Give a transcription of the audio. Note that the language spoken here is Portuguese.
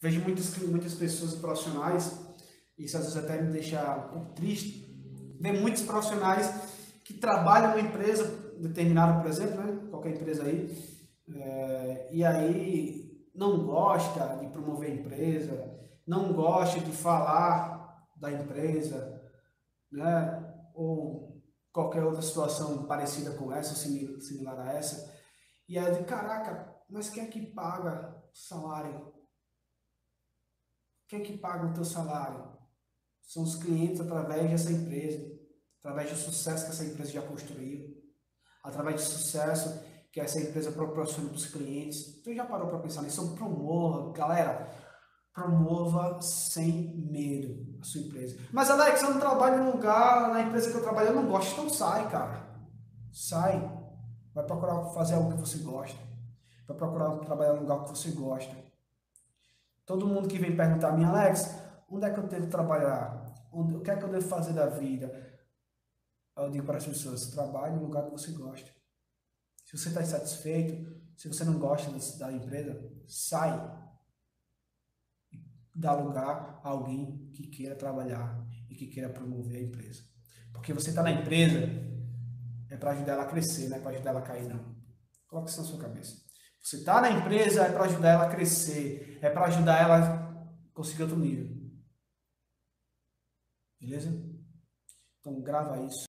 Vejo muitas, muitas pessoas profissionais, isso às vezes até me deixa um pouco triste, ver muitos profissionais que trabalham numa empresa determinada, por exemplo, né? qualquer empresa aí, é, e aí não gosta de promover a empresa, não gosta de falar da empresa, né? ou qualquer outra situação parecida com essa, similar a essa, e aí caraca, mas quem é que paga salário? Quem é que paga o teu salário? São os clientes através dessa empresa, através do sucesso que essa empresa já construiu, através do sucesso que essa empresa proporciona para os clientes. Tu já parou para pensar nisso? Então, promova, galera, promova sem medo a sua empresa. Mas Alex, eu não trabalho um lugar, na empresa que eu trabalho, eu não gosto, então sai, cara. Sai. Vai procurar fazer algo que você gosta. Vai procurar trabalhar num lugar que você gosta. Todo mundo que vem perguntar a mim, Alex, onde é que eu devo trabalhar? Onde, o que é que eu devo fazer da vida? Eu digo para as pessoas, trabalhe no lugar que você gosta. Se você está insatisfeito, se você não gosta da empresa, sai. Dá lugar a alguém que queira trabalhar e que queira promover a empresa. Porque você está na empresa é para ajudar ela a crescer, não é para ajudar ela a cair, não. Coloque isso na sua cabeça. Você está na empresa é para ajudar ela a crescer, é para ajudar ela a conseguir outro nível. Beleza? Então grava isso.